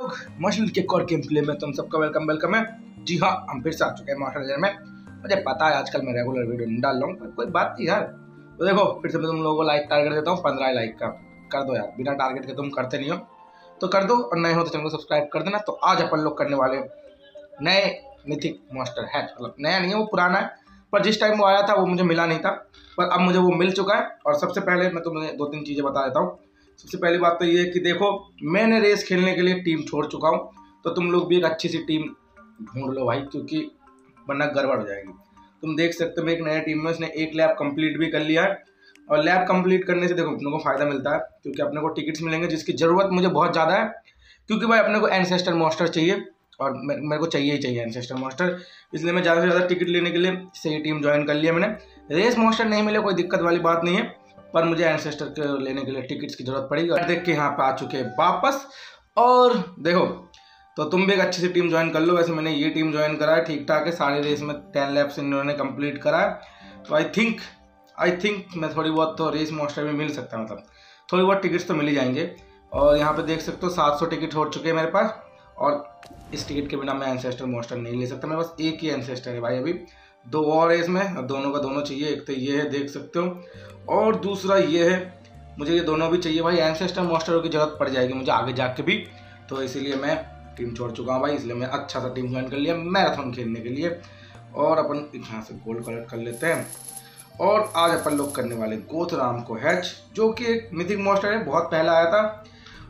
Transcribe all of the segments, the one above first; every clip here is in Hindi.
मशल के और गेम प्ले में तुम सबका वेलकम वेलकम है। जी हाँ हम फिर से आ चुके हैं मास्टर में। मुझे पता है आजकल मैं रेगुलर वीडियो नहीं डाल रहा हूँ, पर कोई बात नहीं यार। तो देखो, फिर से मैं तुम लोगों को लाइक टारगेट देता हूँ, पंद्रह लाइक का। कर दो यार, बिना टारगेट के तुम करते नहीं हो। तो कर दो, और नए हो तो चैनल को सब्सक्राइब कर देना। तो आज अपन लोग करने वाले नए मिथिक मास्टर है। मतलब नया नहीं है, वो पुराना है। पर जिस टाइम वो आया था, वो मुझे मिला नहीं था। पर अब मुझे वो मिल चुका है, और सबसे पहले मैं तुम्हें दो तीन चीज़ें बता देता हूँ। सबसे पहली बात तो ये है कि देखो, मैंने रेस खेलने के लिए टीम छोड़ चुका हूँ तो तुम लोग भी एक अच्छी सी टीम ढूंढ लो भाई, क्योंकि वरना गड़बड़ हो जाएगी। तुम देख सकते हो मैं एक नया टीम में उसने एक लैब कंप्लीट भी कर लिया है, और लैब कंप्लीट करने से देखो, अपने को फ़ायदा मिलता है, क्योंकि अपने को टिकट्स मिलेंगे, जिसकी ज़रूरत मुझे बहुत ज़्यादा है, क्योंकि भाई अपने को एनसेस्टर मास्टर चाहिए, और मेरे को चाहिए ही चाहिए एनसेस्टर मास्टर इसलिए मैं ज़्यादा से ज़्यादा टिकट लेने के लिए सही टीम ज्वाइन कर लिया मैंने। रेस मास्टर नहीं मिले, कोई दिक्कत वाली बात नहीं है। पर मुझे एनसेस्टर के लेने के लिए टिकट्स की ज़रूरत पड़ेगी और देख के यहाँ पे आ चुके हैं वापस। और देखो तो तुम भी एक अच्छी सी टीम ज्वाइन कर लो। वैसे मैंने ये टीम ज्वाइन करा है ठीक ठाक है, सारे रेस में टेन लैप्स इन्होंने कंप्लीट करा है। तो आई थिंक आई थिंक मैं थोड़ी बहुत तो रेस मास्टर भी मिल सकता है मतलब। थोड़ी बहुत टिकट्स तो मिल ही जाएँगे। और यहाँ पे देख सकते हो, सात सौ टिकट हो चुके हैं मेरे पास। और इस टिकट के बिना मैं एनसेस्टर मोस्टर नहीं ले सकता। मेरे पास एक ही एनसेस्टर है भाई अभी। दो और है इसमें, और दोनों का दोनों चाहिए, एक तो ये है, देख सकते हो। और दूसरा ये है, मुझे ये दोनों भी चाहिए भाई एनसेस्टर मास्टरों की ज़रूरत पड़ जाएगी मुझे आगे जाके भी। तो इसीलिए मैं टीम छोड़ चुका हूँ भाई, इसलिए मैं अच्छा सा टीम ज्वाइन कर लिया मैराथन खेलने के लिए। और अपन यहाँ से गोल्ड कलेक्ट कर लेते हैं। और आज अपन लोग करने वाले गोथराम को हैच जो कि एक मिथिक मास्टर है, बहुत पहले आया था।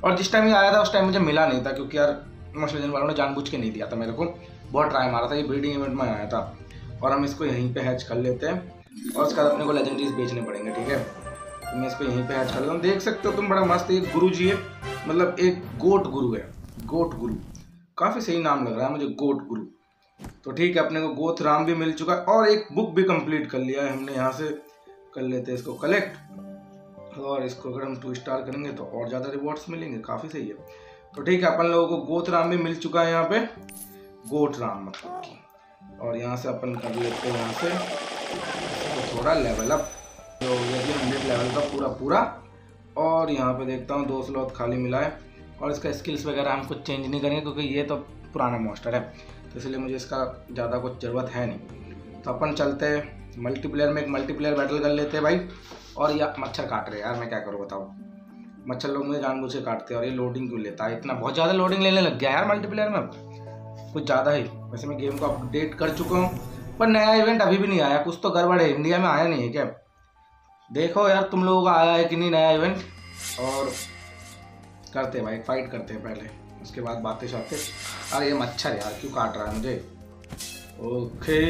और जिस टाइम ये आया था, उस टाइम मुझे मिला नहीं था, क्योंकि यार मास्टर वालों ने जानबूझ के नहीं दिया था मेरे को। बहुत ट्राई मारा था, ये ब्रीडिंग इवेंट में आया था। और हम इसको यहीं पे हैच कर लेते हैं और उसके बाद अपने को लेजेंडरीज बेचने पड़ेंगे, ठीक है? तो मैं इसको यहीं पे हैच कर लेता हूँ। देख सकते हो तुम बड़ा मस्त एक गुरु जी है। मतलब एक गोट गुरु है। गोट गुरु। काफ़ी सही नाम लग रहा है मुझे गोट गुरु। तो ठीक है, अपने को गोथ राम भी मिल चुका है और एक बुक भी कंप्लीट कर लिया है हमने, यहाँ से कर लेते हैं इसको कलेक्ट और इसको अगर हम टू स्टार करेंगे तो और ज़्यादा रिवॉर्ड्स मिलेंगे, काफ़ी सही है। तो ठीक है, अपन लोगों को गोथ राम भी मिल चुका है यहाँ पे। गोट राम मतलब और यहाँ से अपन कर लेते हैं यहाँ से। तो थोड़ा लेवल अप तो गया हंड्रेड लेवल का पूरा पूरा। और यहाँ पे देखता हूँ, दो स्लॉट खाली मिला है। और इसका स्किल्स वगैरह हम कुछ चेंज नहीं करेंगे, क्योंकि ये तो पुराना मोस्टर है। तो इसलिए मुझे इसका ज़्यादा कुछ ज़रूरत है नहीं। तो अपन चलते हैं। मल्टीप्लेयर में एक मल्टीप्लेयर बैटल कर लेते हैं भाई। और या मच्छर काट रहे यार मैं क्या करूँ बताओ। मच्छर लोग मुझे जानबूझ के काटते हैं और ये लोडिंग क्यों लेता है? इतना बहुत ज़्यादा लोडिंग लेने लग गया यार मल्टीप्लेयर में। कुछ ज़्यादा ही। वैसे मैं गेम को अपडेट कर चुका हूँ, पर नया इवेंट अभी भी नहीं आया। कुछ तो गड़बड़ है इंडिया में आया नहीं है क्या? देखो यार, तुम लोगों का आया है कि नहीं नया इवेंट और करते हैं भाई फाइट करते हैं पहले। उसके बाद बातें शाते। अरे ये मच्छर यार, क्यों काट रहा है मुझे? ओके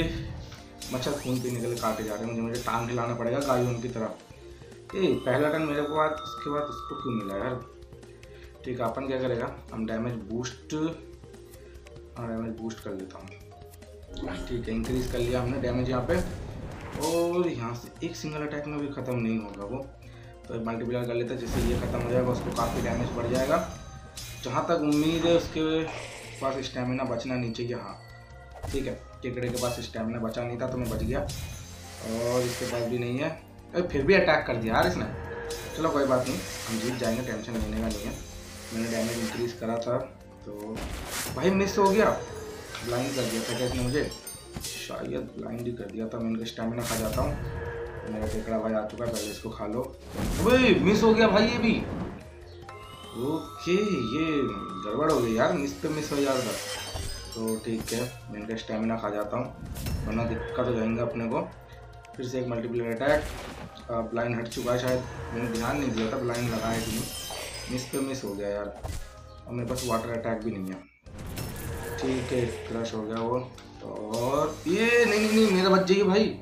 मच्छर खून पीने के लिए काटे जा रहे हैं मुझे मुझे टांग हिलाना पड़ेगा गायों की तरफ़ ए, पहला टन मेरे को बाद, उसके बाद उसको क्यों मिला यार? ठीक है, अपन क्या करेगा? हम डैमेज बूस्ट डैमेज बूस्ट कर लेता हूँ। ठीक है इंक्रीज कर लिया हमने डैमेज यहाँ पे। और यहाँ से एक सिंगल अटैक में भी ख़त्म नहीं होगा वो। तो मल्टीप्लायर कर लेते जिससे ये ख़त्म हो जाएगा, उसको काफ़ी डैमेज बढ़ जाएगा। जहाँ तक उम्मीद है, उसके पास स्टेमिना बचना नहीं चाहिए हाँ। ठीक है, केकड़े के पास स्टेमिना बचा नहीं था तो मैं बच गया। और इसके पास भी नहीं है। अरे, फिर भी अटैक कर दिया यार इसने। चलो, कोई बात नहीं, हम जीत जाएँगे टेंशन लेने का नहीं है। मैंने डैमेज इंक्रीज करा था। तो भाई मिस हो गया। ब्लाइंड कर दिया था क्या मुझे? शायद ब्लाइंड ही कर दिया था। मैं इनका स्टेमिना खा जाता हूँ। मेरा टेकड़ा भाई आ चुका है, पहले इसको खा लो। भाई मिस हो गया भाई ये भी। ओके, ये गड़बड़ हो गई यार। मिस पे मिस हो जा रहा तो ठीक है, मैं इनका स्टेमिना खा जाता हूँ। वरना दिक्कत हो जाएँगे अपने को। फिर से एक मल्टीप्लेयर अटैक ब्लाइंड हट चुका है शायद। मैंने ध्यान नहीं दिया था ब्लाइंड लगाया कि नहीं। मिस पे मिस हो गया यार। और मेरे पास वाटर अटैक भी नहीं है। ठीक है क्रश हो गया वो। और ये, नहीं नहीं नहीं, मेरा बच जाइए भाई।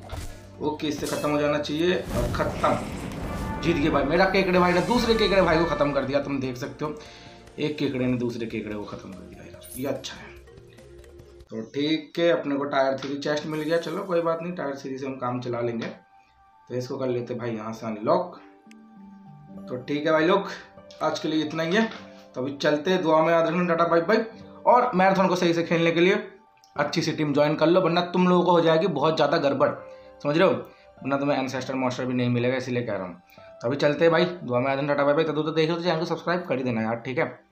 ओके इससे ख़त्म हो जाना चाहिए और ख़त्म। जीत गए भाई। मेरा केकड़े भाई ने दूसरे केकड़े भाई को ख़त्म कर दिया, तुम देख सकते हो। एक केकड़े ने दूसरे केकड़े को ख़त्म कर दिया ये अच्छा है। तो ठीक है, अपने को टायर थ्री चेस्ट मिल गया। चलो, कोई बात नहीं टायर थ्री से हम काम चला लेंगे। तो इसको कर लेते भाई यहाँ से अनलॉक तो ठीक है भाई लोग, आज के लिए इतना ही है। तो अभी चलते हैं दुआ में याद रखना टाटा बाई बाई और मैराथन को सही से खेलने के लिए अच्छी सी टीम ज्वाइन कर लो वरना तुम लोगों को हो जाएगी बहुत ज़्यादा गड़बड़। समझ रहे हो? वरना तुम्हें एनसेस्टर मॉस्टर भी नहीं मिलेगा इसीलिए कह रहा हूँ। तो अभी चलते हैं भाई दुआ में याद रखना टाटा बाई बाई तो, देख लो तो चैनल को सब्सक्राइब कर ही देना यार ठीक है?